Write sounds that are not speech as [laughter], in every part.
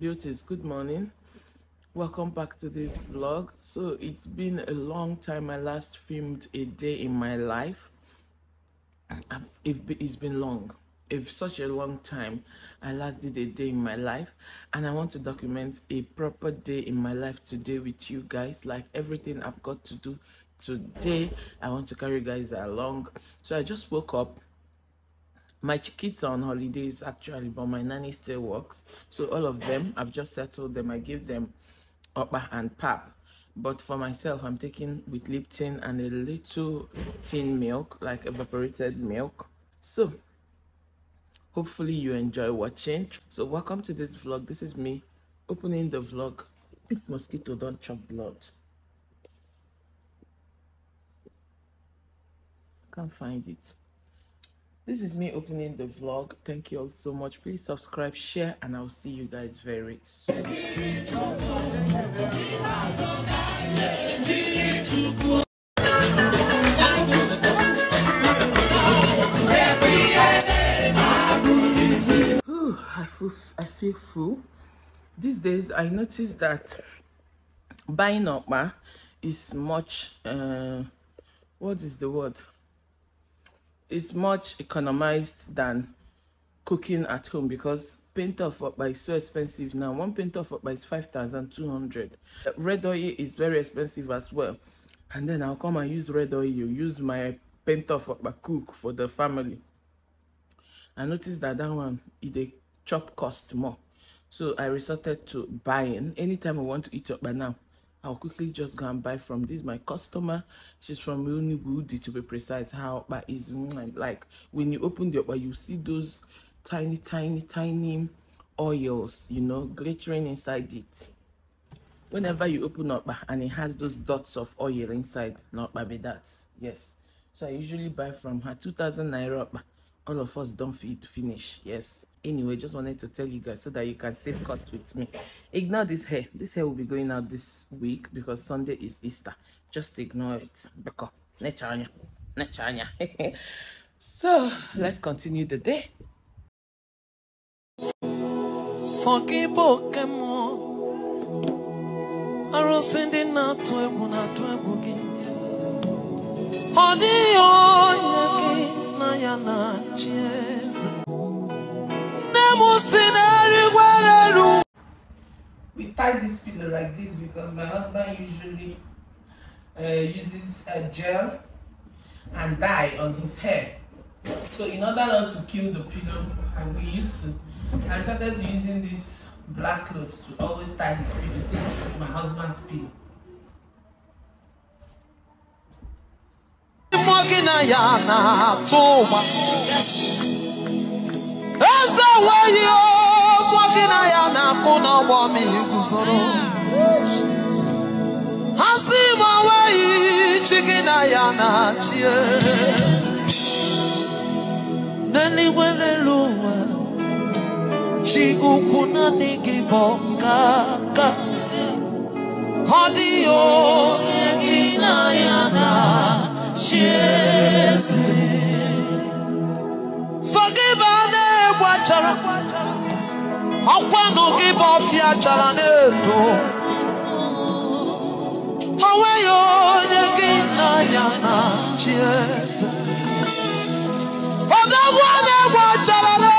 beauties good morning. Welcome back to this vlog. So it's been a long time i last filmed a day in my life. I've, it's been long. If such a long time i last did a day in my life and i want to document a proper day in my life today with you guys like everything i've got to do today i want to carry you guys along. So i just woke up my kids are on holidays actually but my nanny still works. So all of them i've just settled them. I give them upper and pap. But for myself i'm taking with lipton and a little tin milk like evaporated milk. So hopefully you enjoy watching. So welcome to this vlog. This is me opening the vlog. This mosquito don't chop blood. Can't find it this is me opening the vlog thank you all so much please subscribe share and i'll see you guys very soon I feel I feel full. These days I noticed that buying up is much uh, what is the word? Is much economized than cooking at home because paint of okpa is so expensive now. One paint of okpa is 5,200. Red oil is very expensive as well. And then I'll come and use red oil, use my paint of okpa cook for the family. I noticed that that one, it a chop cost more. So I resorted to buying. Anytime I want to eat okpa now, I'll quickly just go and buy from this my customer. She's from Unigudi to be precise. How but is like when you open the but you see those tiny, tiny, tiny oils, you know, glittering inside it. Whenever you open up and it has those dots of oil inside, not by that. Yes. So I usually buy from her 2000 naira all of us don't feed finish. Yes. Anyway just wanted to tell you guys so that you can save cost with me. Ignore this hair. This hair will be going out this week because sunday is easter. Just ignore it. Because [laughs] so let's continue the day we tie this pillow like this because my husband usually uh, uses a gel and dye on his hair. So in order not to kill the pillow and we used to i started using this black cloth to always tie his pillow. See this is my husband's pillow gị na ya na-atụ ụgba eze nweghị ụgbọ gị na ya na-akụ n'ọgbọ mmiri guzoro ha si ma nweghị chi gị ya na-achị n'eluigwe n'elu ụwa chi ukwu naanị gị bụ nkaka ọ dịghị onye na ya na-achị chieze sọ gị bụ a na-egbu achara ọkwanụ gị bụ ọfịa achara na-edo o nweghị onye gị na ya na chieze odogwu a na-egbu achara na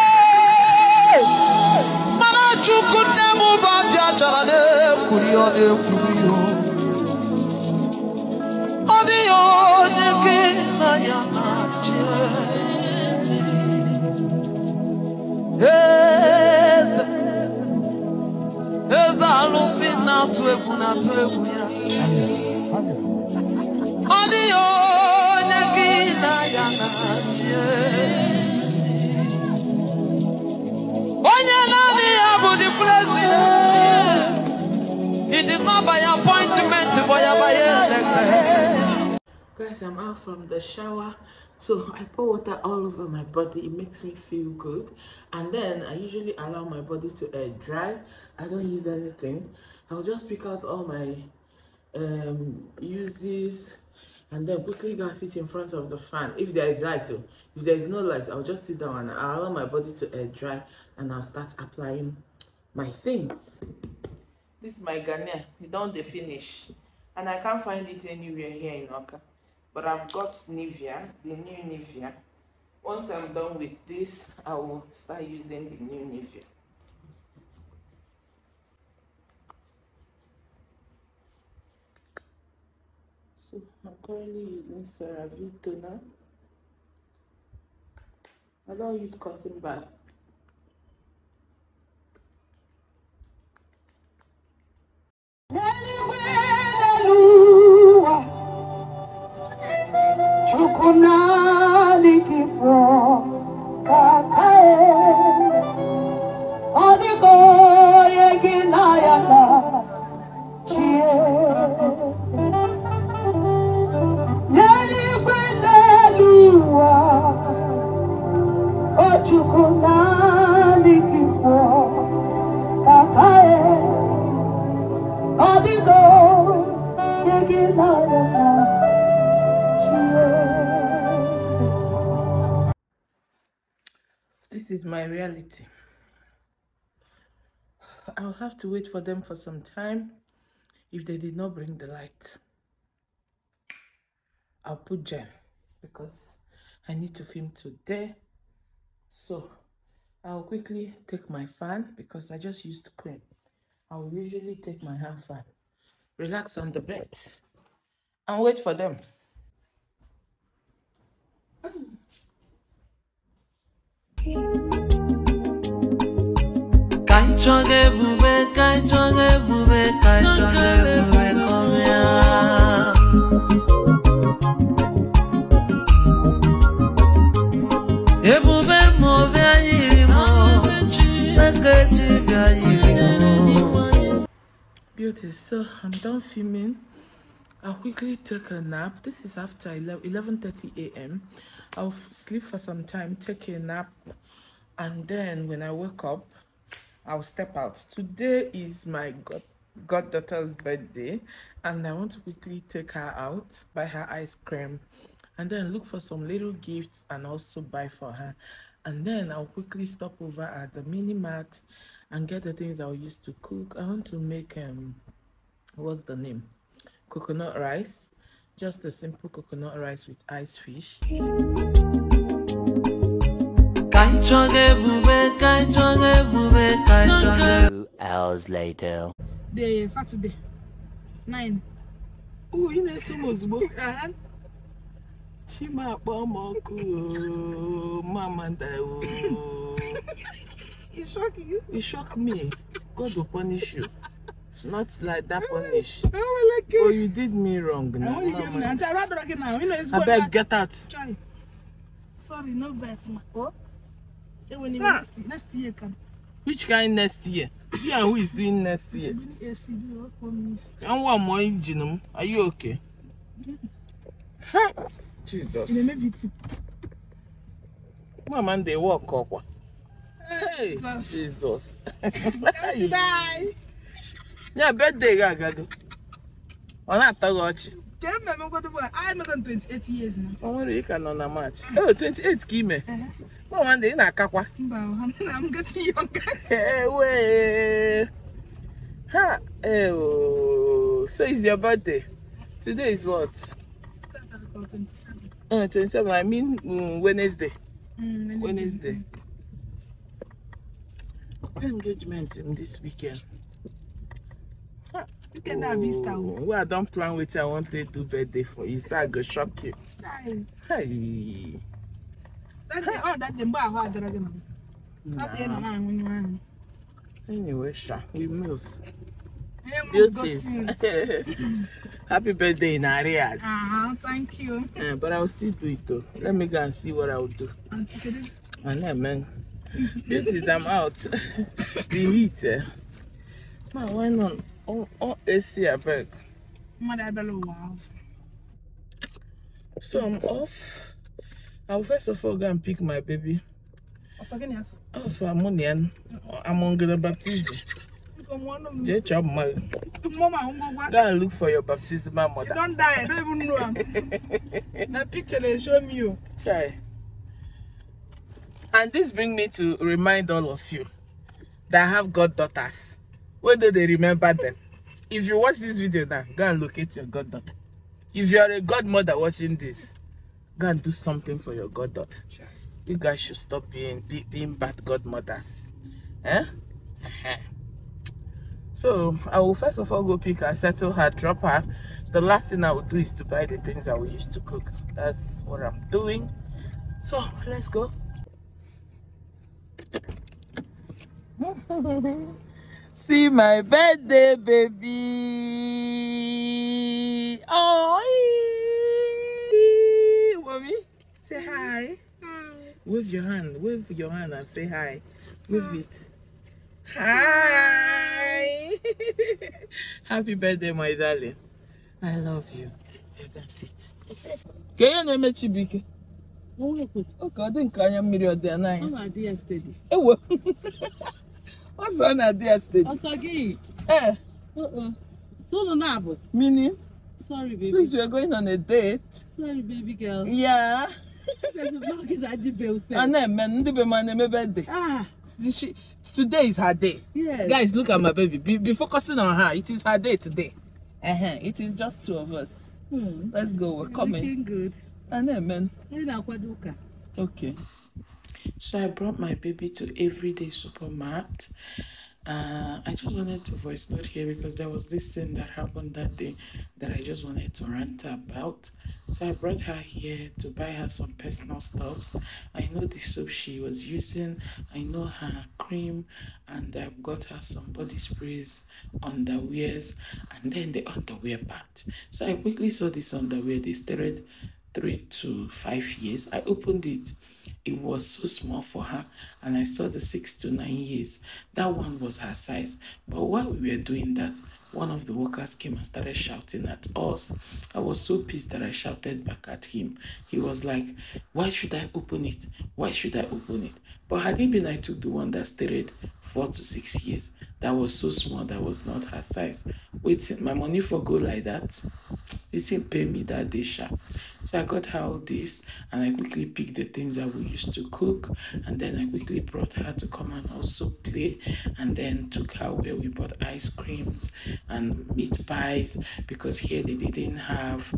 mana m bụ ọfịa achara na-ekwuri it is not by appointment guys i'm out from the shower. So [laughs] i pour water all over my body. It makes me feel good. And then i usually allow my body to air dry. I don't use anything. I'll just pick out all my um uses and then quickly go and sit in front of the fan. If there is light oh, if there is no light i'll just sit down and i'll allow my body to air dry and i'll start applying my things. This is my Ghanaian. E don dey finish. And i can't find it anywhere here in Awka but i've got nivea the new nivea. Once i'm done with this i will start using the new nivea. So i'm currently using CeraVe toner. I don't use cotton bud this is my reality. I'll have to wait for them for some time. If they did not bring the light i'll put gem because i need to film today. So i'll quickly take my fan because i just used cream. I will usually take my hand fan relax on the bed and wait for them beauty so i'm done filming i'll quickly take a nap. This is after 11 30 a.m i'll sleep for some time take a nap and then when i wake up i'll step out. Today is my god goddaughter's birthday and i want to quickly take her out buy her ice cream and then look for some little gifts and also buy for her. And then i'll quickly stop over at the mini mart and get the things i'll use to cook. I want to make um what's the name coconut rice just a simple coconut rice with ice fish Ka anyị chọga ebube, ka anyị chọga ebube, ka anyị chọga Two hours later. the Saturday nine. Ooh, ị na-eso m ozugbo chima akpọ m ọkụ oo, mama nda oo. He shock you. you shock me god will punish you not like that punish Oh, like oh you did me wrong I now want you give me. Auntie, I'd rather rock it now. You know it's abeg back. get out Try. Sorry, no verse, ma. Oh. It when Ah. next year, next year come. which kind next year and who is doing next year and one more engine are you okay [laughs] jesus In the maybe too. mama dey work ọkwa hey Jesus. [laughs] jesus Bye. Ya birthday gị agado. Ọ na-atọ gị ọchị. Get me, I'm going to boy. I'm going 28 years now. ọ nwere ị ka nọ na march. Oh 28 ka ime mama ndị ị na-akakwa. Ewe ha ewo so is your birthday? Today is what? 27. uh, 27 i mean mm, wednesday. Mm, wednesday. Engagement this weekend. You can have Vista. oh. well i don plan wetin i wan take do birthday for you so i go shock you Try. hey That day, oh, that day, but I had dragon. That day, nah. mama, when you want. anyway sha we move beauties [laughs] happy birthday in arrears Ah, thank you. Eh, but i will still do it though let me go and see what i will do you- I know, man. Beauties, I'm out. [laughs] the heat, eh? Man, why not? Oh, oh, AC, I beg. Mother, I wow. So I'm off. I'll first of all go and pick my baby. Oh, so I'm on the. I'm on the baptism. J chop my. Mama, Go and look for your baptismal You mother. don't die. I don't even know. [laughs] the picture they show me you. Try. And this bring me to remind all of you that have goddaughters. When do they remember them? If you watch this video now, go and locate your goddaughter. If you are a godmother watching this, go and do something for your goddaughter. You guys should stop being be, being bad godmothers. Eh? So I will first of all go pick her, settle her, drop her. The last thing I will do is to buy the things I will use to cook. That's what I'm doing. So let's go. [laughs] See my birthday, baby. Oh, mommy, say hi. Hi. Wave your hand. Wave your hand and say hi. Wave it. Hi. [laughs] Happy birthday, my darling. I love you. You can sit. Ka ihe na-eme Chibuike? Ọ Oke ọ dị nke anya mmiri ọ dị ya n'anya. steady. Ewo. Ọ [laughs] sọ ọ na-adị ya steady. Ọsọ gị. Eh, Uh-uh. So ụlọ na-abụ. meaning, Sorry, baby. please, we are going on a date. Sorry, baby girl. Yeah. There's a block is at the bell Ọ set. na-eme ndị be m a na-eme birthday. Ah, This she- Today is her day. yes. Guys, look at my baby. Be, be focusing on her. It is her day today. Uh-huh. It is just two of us. Hmm. Let's go. We're You're coming. Looking good. I know, man. Anyị na-akwado ụka. Okay. So I brought my baby to Everyday Supermart. Uh, I just wanted to voice note here because there was this thing that happened that day that I just wanted to rant about. So I brought her here to buy her some personal stuffs. I know the soap she was using. I know her cream, and I've got her some body sprays, underwears, and then the underwear part. So I quickly saw this underwear. They started three to five years. I opened it. It was so small for her, and I saw the six to nine years. That one was her size. But while we were doing that, one of the workers came and started shouting at us. I was so pissed that I shouted back at him. He was like, Why should I open it? Why should I open it? But had it been I took the one that started four to six years, that was so small, that was not her size. Wait, my money for go like that? It didn't pay me that day, sha. So I got her all this and I quickly picked the things that we used to cook and then I quickly brought her to come and also play and then took her where we bought ice creams and meat pies because here they didn't have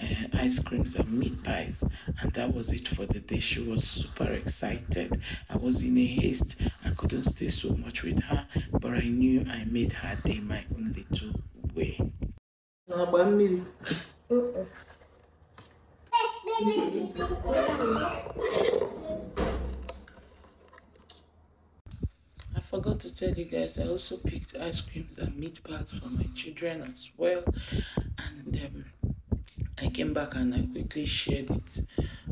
uh, ice creams and meat pies and that was it for the day. She was super excited. I was in a haste. I couldn't stay so much with her but knew I made her day my own little way. I forgot to tell you guys, I also picked ice creams and meat pies for my children as well. And um, I came back and I quickly shared it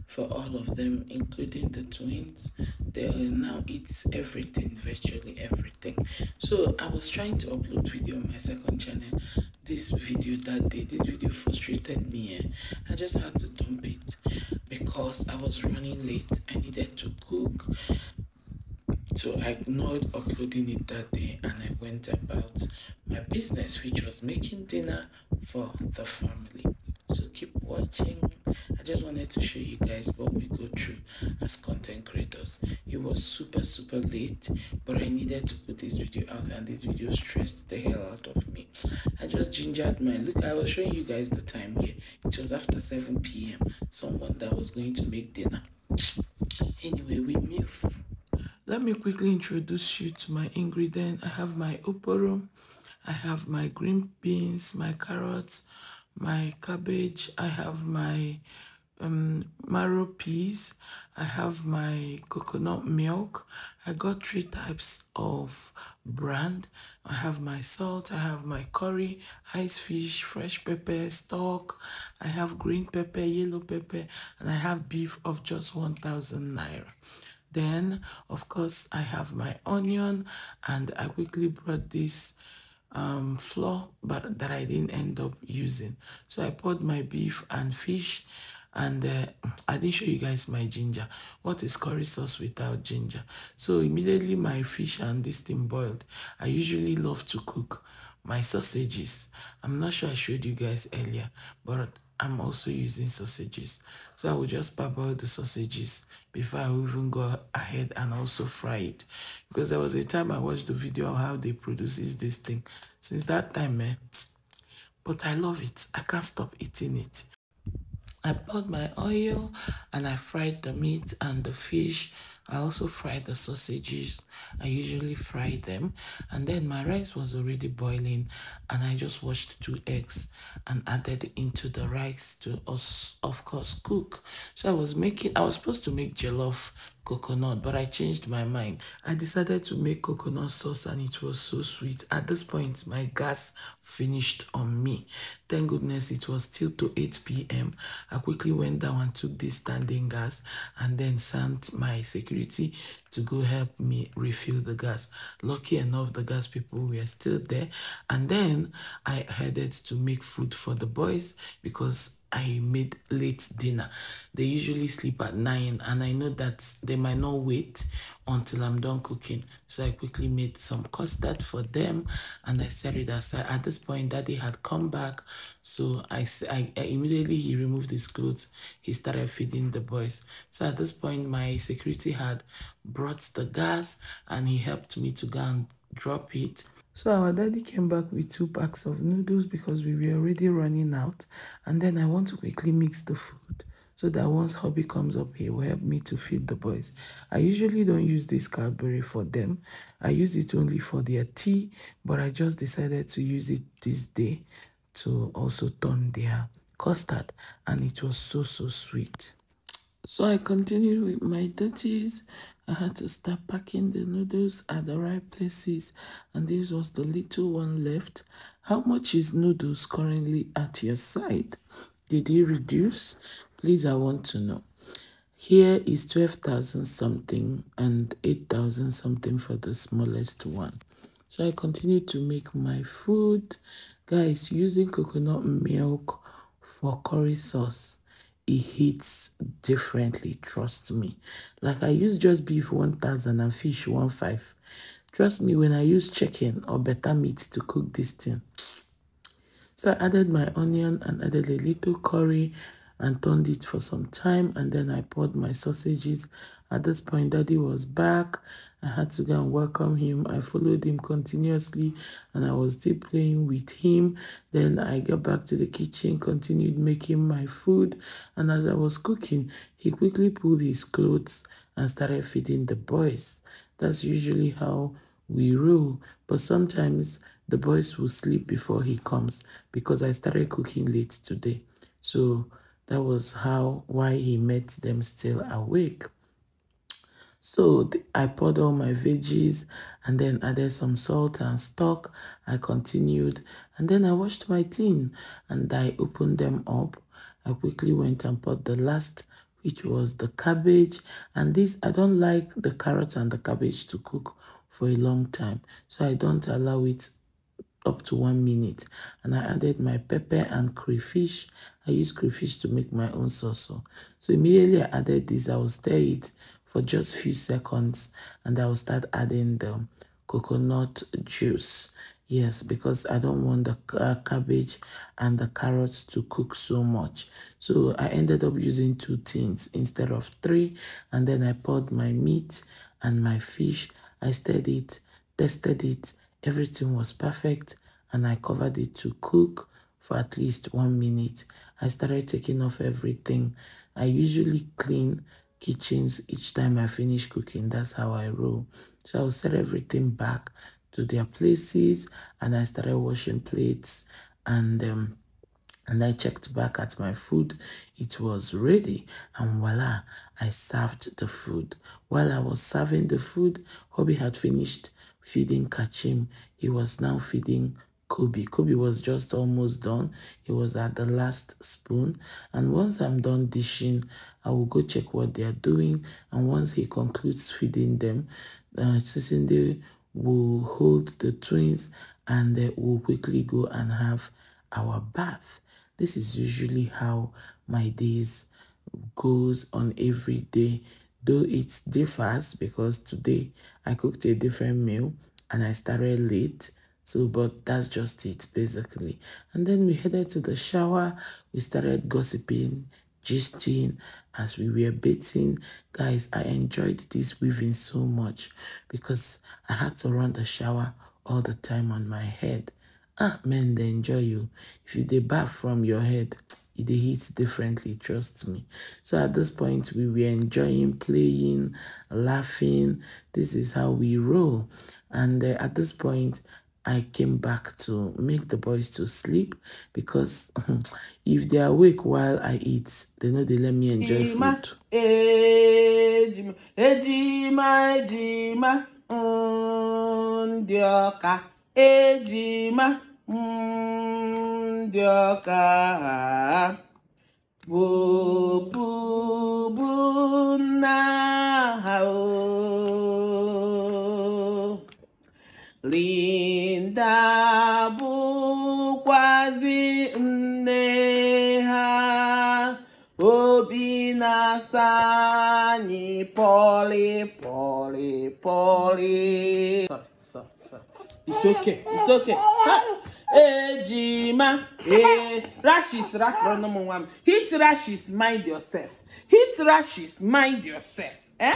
for all of them, including the twins. They now eat everything, virtually everything. So I was trying to upload video on my second channel. This video that day, this video frustrated me. eh. I just had to dump it because I was running late. I needed to cook. So I ignored uploading it that day and I went about my business, which was making dinner for the family. So keep watching. I just wanted to show you guys what we go through as content creators. It was super, super late, but I needed to put this video out and this video stressed the hell out of me. I just gingered my look. I was showing you guys the time here. It was after 7 p.m. Someone that was going to make dinner. Anyway, we move. Let me quickly introduce you to my ingredient. I have my oporo, I have my green beans, my carrots, my cabbage, I have my um, marrow peas, I have my coconut milk. I got three types of brand. I have my salt, I have my curry, ice fish, fresh pepper, stock, I have green pepper, yellow pepper, and I have beef of just 1,000 naira. Then, of course, I have my onion, and I quickly brought this um, flour, but that I didn't end up using. So I poured my beef and fish, and uh, I didn't show you guys my ginger. What is curry sauce without ginger? So immediately my fish and this thing boiled. I usually love to cook my sausages. I'm not sure I showed you guys earlier, but I'm also using sausages. So I will just parboil the sausages before I will even go ahead and also fry it. Because there was a time I watched the video of how they produces this thing. Since that time, man, but I love it. I can't stop eating it. I poured my oil and I fried the meat and the fish. I also fried the sausages. I usually fry them. And then my rice was already boiling and I just washed two eggs and added into the rice to, of course, cook. So I was making, I was supposed to make jollof coconut, but I changed my mind. I decided to make coconut sauce and it was so sweet. At this point, my gas finished on me. Thank goodness it was still to 8 p.m. I quickly went down and took this standing gas and then sent my security to go help me refill the gas. Lucky enough, the gas people were still there. And then I headed to make food for the boys because I made late dinner. They usually sleep at 9 and I know that they might not wait until I'm done cooking. So I quickly made some custard for them and I set it aside. At this point, daddy had come back. So I, I, I immediately he removed his clothes. He started feeding the boys. So at this point, my security had brought the gas and he helped me to go and drop it. So our daddy came back with two packs of noodles because we were already running out. And then I want to quickly mix the food so that once hubby comes up he will help me to feed the boys. I usually don't use this Cadbury for them. I use it only for their tea, but I just decided to use it this day to also turn their custard and it was so so sweet. So I continued with my duties I had to start packing the noodles at the right places and this was the little one left. How much is noodles currently at your side? Did you reduce? Please, I want to know. Here is 12,000 something and 8,000 something for the smallest one. So I continue to make my food. Guys, using coconut milk for curry sauce it hits differently trust me. Like i use just beef 1000 and fish 15 trust me when i use chicken or better meat to cook this thing. So i added my onion and added a little curry and turned it for some time and then i poured my sausages. At this point daddy was back I had to go and welcome him. I followed him continuously and I was still playing with him. Then I got back to the kitchen, continued making my food. And as I was cooking, he quickly pulled his clothes and started feeding the boys. That's usually how we roll. But sometimes the boys will sleep before he comes because I started cooking late today. So that was how why he met them still awake. So I poured all my veggies and then added some salt and stock. I continued and then I washed my tin and I opened them up. I quickly went and put the last which was the cabbage and this I don't like the carrots and the cabbage to cook for a long time so I don't allow it up to one minute and I added my pepper and crayfish. I use crayfish to make my own sauce. So immediately I added this, I will stir it for just few seconds and I will start adding the coconut juice. Yes, because I don't want the uh, cabbage and the carrots to cook so much. So I ended up using two tins instead of three. And then I poured my meat and my fish. I stirred it, tested it, Everything was perfect and I covered it to cook for at least one minute. I started taking off everything. I usually clean kitchens each time I finish cooking. That's how I roll. So I'll set everything back to their places and I started washing plates and um, and I checked back at my food. It was ready and voila, I served the food. While I was serving the food, Hobby had finished feeding Kachim. He was now feeding Kobe. Kobe was just almost done. He was at the last spoon. And once I'm done dishing, I will go check what they are doing. And once he concludes feeding them, uh, Sisinde will hold the twins and uh, we'll quickly go and have our bath. This is usually how my days goes on every day though it differs because today I cooked a different meal and I started late. So, but that's just it basically. And then we headed to the shower. We started gossiping, gisting as we were bathing. Guys, I enjoyed this weaving so much because I had to run the shower all the time on my head. Ah, men, they enjoy you. If you they bath from your head, they hit differently, trust me. So at this point, we were enjoying playing, laughing. This is how we roll. And uh, at this point, I came back to make the boys to sleep because [laughs] if they are awake while I eat, they know they let me enjoy food. ejima, ejima, ejima. Ejima, mm, ndị ọka. Bopu bụ nna ha. Linda bụkwazi nne ha obi na-asa anyị pọlị pọlị pọlị. It's okay, it's okay. Ejima, eh, rashes, rafro no more one. Hit rashes, mind yourself. Hit rashes, mind yourself. Eh?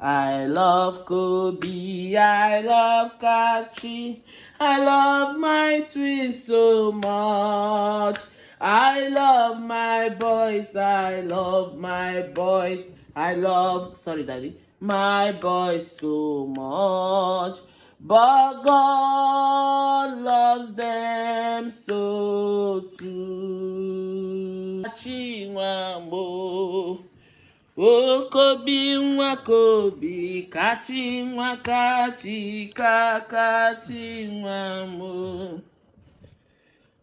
I love Kobe, I love Kachi, I love my twins so much. I love my boys, I love my boys, I love, sorry daddy, my boys so much. But God loves them so too. Chinwambo. O Kobi nwa Kobi, kachi nwa kachi ka kachi mo.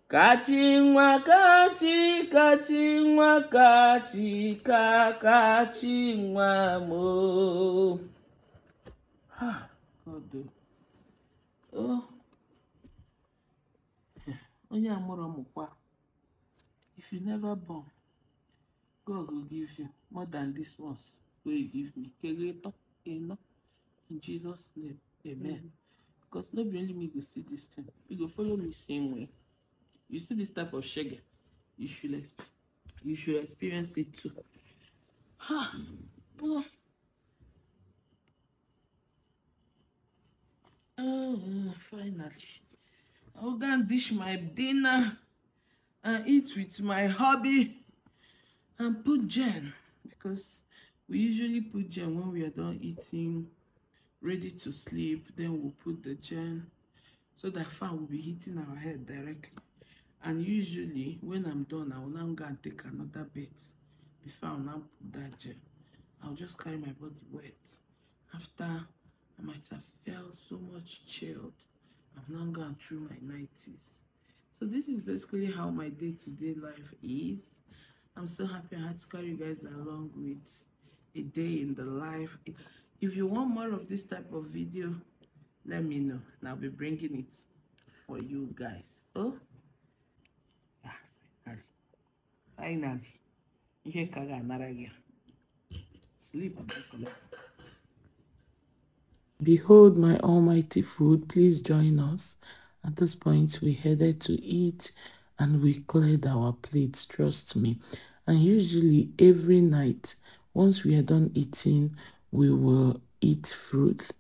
Kachi nwa kachi kachi nwa kachi ka kachi mo. Ah, God. Oh. Onye amụrụ ọmụkwa. If you never born, God will give you more than this ones wey you give me. Kereto, eno. In Jesus' name, amen. Because no be only me go see this thing. You go follow me same way. You see this type of shege, you should exp you should experience it too. Ha! Oh. Oh, finally. I'll go and dish my dinner and eat with my hubby and put jam because we usually put jam when we are done eating ready to sleep then we'll put the jam so that fan will be hitting our head directly. And usually when i'm done i will now go and take another bed before i'll now put that gel i'll just carry my body wet. After i might have felt so much chilled i've now gone through my 90s so this is basically how my day-to-day life is I'm so happy I had to carry you guys along with a day in the life. If you want more of this type of video, let me know and I'll be bringing it for you guys. Oh, yeah, finally, finally, ga-anara gị. Sleep. Behold my almighty food, please join us. At this point, we headed to eat and we cleared our plates, trust me. And usually, every night, once we are done eating, we will eat fruit.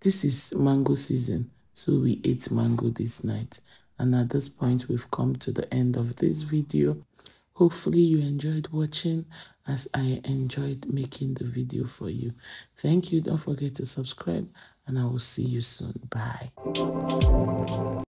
This is mango season, so we ate mango this night. And at this point, we've come to the end of this video. Hopefully you enjoyed watching as I enjoyed making the video for you. Thank you. Don't forget to subscribe and I will see you soon. Bye.